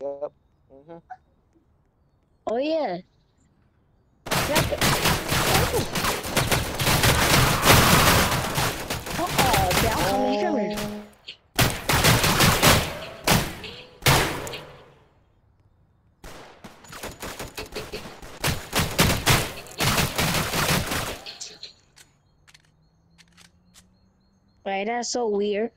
Yep. hmm Oh yeah. Oh. Right, that's so weird.